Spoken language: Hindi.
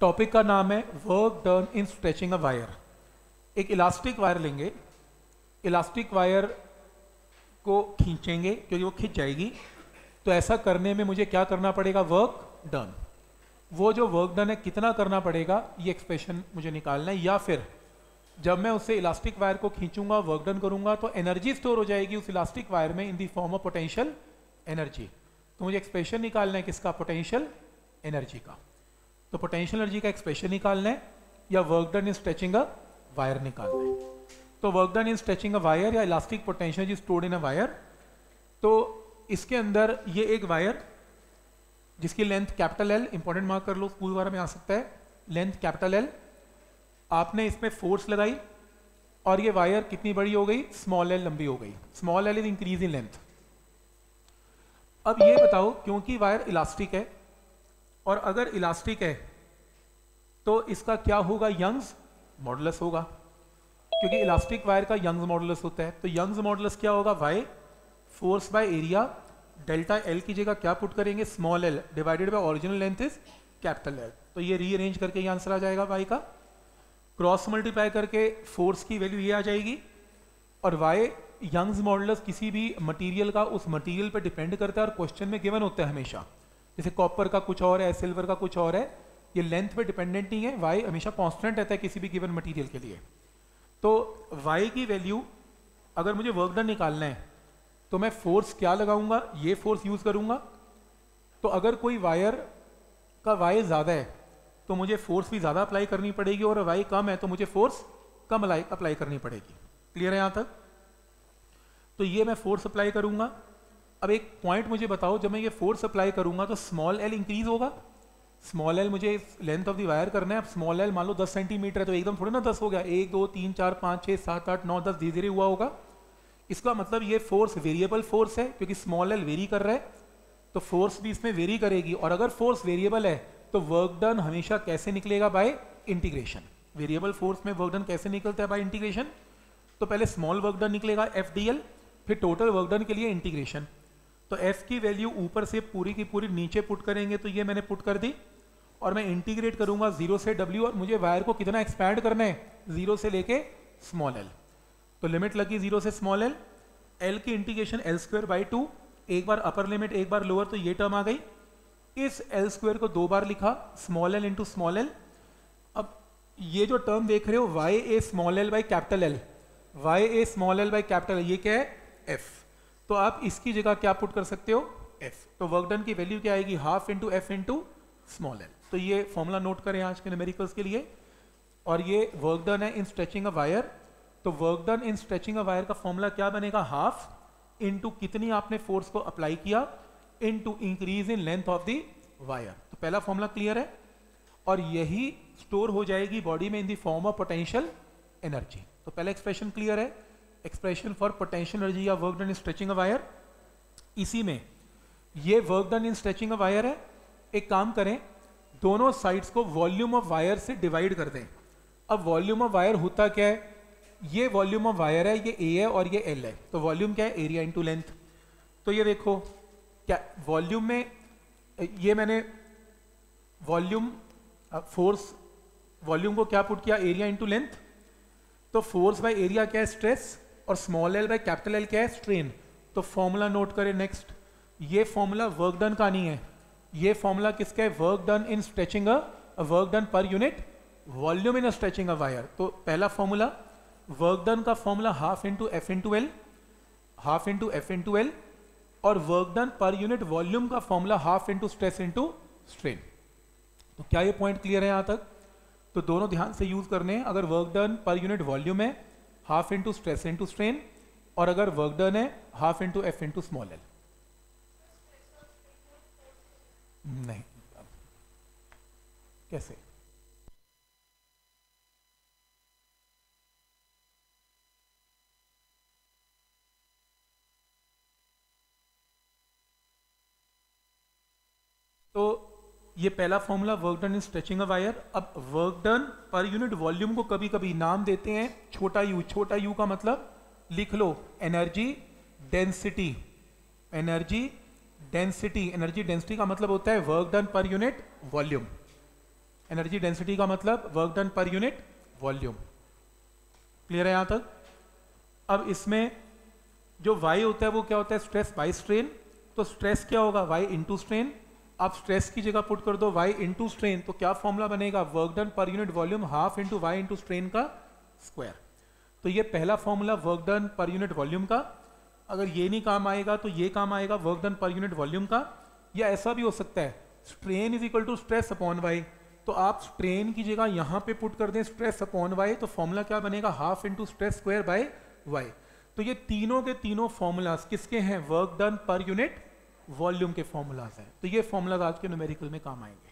टॉपिक का नाम है work done in stretching a wire एक इलास्टिक वायर लेंगे। इलास्टिक वायर को खींचेंगे, क्योंकि वो खींच जाएगी। तो ऐसा करने में मुझे क्या करना पड़ेगा? वर्क डन वो जो वर्क डन है, कितना करना पड़ेगा? ये एक्सप्रेशन मुझे निकालना है। या फिर, जब मैं उससे इलास्टिक वायर को खींचूँगा वर्क डन करूँगा तो एनर्जी स्टोर हो जाएगी उस इलास्टिक वायर में in the form of potential energy तो मुझे एक्सप्रेशन निकालना है किसका? पोटेंशियल एनर्जी का। तो पोटेंशियल एनर्जी का एक्सप्रेशन निकालना है, या work done in stretching a wire निकालना है। तो work done in stretching a wire या elastic potential is stored in a wire तो इसके अंदर ये एक वायर जिसकी length capital L important mark कर लो स्कूल वगैरह में आ सकता है। लेंथ कैपिटल एल आपने इसमें फोर्स लगाई, और ये वायर कितनी बड़ी हो गई? स्मॉल एल लंबी हो गई। Small L is increase in length अब ये बताओ, क्योंकि वायर इलास्टिक है और अगर इलास्टिक है तो इसका क्या होगा? यंग्स मॉडुलस होगा। क्योंकि इलास्टिक वायर का यंग्स मॉडुलस होता है। तो यंग्स मॉडुलस क्या होगा? Y force by area delta L की जगह क्या पुट करेंगे? Small L divided by original length is capital L तो ये रीअरेंज करके ये आंसर आ जाएगा वाई का। क्रॉस मल्टीप्लाई करके फोर्स की वैल्यू ये आ जाएगी। और वाई यंग्स मॉडुलस किसी भी मटेरियल का उस मटेरियल पर डिपेंड करता है और क्वेश्चन में गिवन होता है हमेशा। जैसे कॉपर का कुछ और है सिल्वर का कुछ और है, ये लेंथ पे डिपेंडेंट नहीं है वाई हमेशा कांस्टेंट रहता है किसी भी गिवन मटेरियल के लिए। तो वाई की वैल्यू अगर मुझे वर्क डन निकालना है तो मैं फोर्स क्या लगाऊँगा? ये फोर्स यूज़ करूँगा। तो अगर कोई वायर का वाई ज़्यादा है तो मुझे फोर्स भी ज़्यादा अप्लाई करनी पड़ेगी और वाई कम है तो मुझे फोर्स कम अप्लाई करनी पड़ेगी। क्लियर है यहाँ तक? तो ये मैं फोर्स अप्लाई करूँगा। अब एक पॉइंट मुझे बताओ, जब मैं ये फोर्स अप्लाई करूँगा तो स्मॉल एल इंक्रीज होगा? स्मॉल एल मुझे लेंथ ऑफ़ द वायर करना है। अब स्मॉल एल मान लो 10 सेंटीमीटर है तो एकदम थोड़ा ना 10 हो गया। एक, दो, तीन, चार, पाँच छः सात, आठ, नौ, दस धीरे धीरे हुआ होगा। इसका मतलब ये फोर्स वेरिएबल फोर्स है, क्योंकि स्मॉल एल वेरी कर रहा है तो फोर्स भी इसमें वेरी करेगी। और अगर फोर्स वेरिएबल है तो वर्क डन हमेशा कैसे निकलेगा बाय इंटीग्रेशन वेरिएबल फोर्स में वर्क डन कैसे निकलता है बाय इंटीग्रेशन तो पहले स्मॉल वर्क डन निकलेगा एफ़ फिर टोटल वर्क डन के लिए इंटीग्रेशन तो एफ़ की वैल्यू ऊपर से पूरी की पूरी नीचे पुट करेंगे तो ये मैंने पुट कर दी और मैं इंटीग्रेट करूँगा ज़ीरो से डब्ल्यू और मुझे वायर को कितना एक्सपैंड करना है? ज़ीरो से लेके स्मॉल एल तो लिमिट लगी ज़ीरो से स्मॉल एल एल की integration L square by two एक बार अपर लिमिट एक बार लोअर तो ये टर्म आ गई। इस एल स्क्वायर को दो बार लिखा small L into small L अब ये जो टर्म देख रहे हो Y A small L by capital L Y A small L by capital ये क्या है? एफ़ तो आप इसकी जगह क्या पुट कर सकते हो? एफ़ तो वर्क डन की वैल्यू क्या आएगी? Half into F into small L तो ये फॉर्मूला नोट करें आज के न्यूमेरिकल्स के लिए। और ये वर्क डन है इन स्ट्रेचिंग अ वायर तो work done in stretching a wire का फॉर्मूला क्या बनेगा? हाफ़ इनटू कितनी आपने फोर्स को अप्लाई किया? Into increase in length of the wire तो पहला फॉर्मूला क्लियर है। और यही स्टोर हो जाएगी बॉडी में in the form of potential energy तो पहला एक्सप्रेशन क्लियर है। एक्सप्रेशन फॉर पोटेंशियल एनर्जी या work done in stretching a wire इसी में, ये work done in stretching a wire है, एक काम करें, दोनों साइड्स को वॉल्यूम ऑफ़ वायर से डिवाइड कर दें। अब वॉल्यूम ऑफ़ वायर होता क्या है? ये वॉल्यूम ऑफ़ वायर है, ये ए है और ये एल है। तो वॉल्यूम क्या है? एरिया इनटू लेंथ तो ये देखो, क्या वॉल्यूम में, ये मैंने वॉल्यूम फोर्स वॉल्यूम को क्या पुट किया? एरिया इनटू लेंथ तो फोर्स बाय एरिया क्या है? स्ट्रेस और small L by capital L क्या है? स्ट्रेन तो फॉर्मूला नोट करें नेक्स्ट ये फॉर्मूला वर्क डन का नहीं है. ये फॉर्मूला किसका है? Work done in stretching a work done per unit volume in stretching a wire तो पहला फॉर्मूला वर्क डन का formula half into F into L half into F into L और work done per unit volume का formula half into stress into strain तो क्या ये पॉइंट क्लियर है यहाँ तक? तो दोनों ध्यान से यूज़ करने हैं। अगर work done per unit volume है half into stress into strain और अगर वर्क डन है half into F into small L नहीं कैसे तो ये पहला formula work done in stretching a wire अब work done per unit volume को कभी कभी नाम देते हैं. छोटा यू छोटा यू का मतलब लिख लो energy density energy density energy density का मतलब होता है work done per unit volume energy density का मतलब work done per unit volume clear है यहाँ तक? अब इसमें जो वाई होता है वो क्या होता है? स्ट्रेस बाई स्ट्रेन तो स्ट्रेस क्या होगा? वाई इंटू स्ट्रेन आप स्ट्रेस की जगह पुट कर दो वाई इंटू स्ट्रेन तो क्या फॉर्मूला बनेगा? Work done per unit volume half into Y into strain का स्क्वायर तो ये पहला formula work done per unit volume का। अगर ये नहीं काम आएगा तो ये काम आएगा work done per unit volume का। या ऐसा भी हो सकता है strain is equal to stress upon Y तो आप स्ट्रेन की जगह यहाँ पे पुट कर दें स्ट्रेस अपॉन वाई तो फॉर्मूला क्या बनेगा? Half into stress square by Y तो ये तीनों के तीनों फॉर्मूलाज किसके हैं? Work done per unit volume के फॉर्मूलाज हैं। तो ये फॉर्मूलाज आज के न्यूमेरिकल में काम आएँगे।